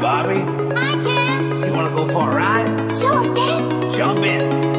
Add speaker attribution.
Speaker 1: Bobby.
Speaker 2: I can.
Speaker 1: You want to go for a ride?
Speaker 2: Sure, Dad.
Speaker 1: Jump in.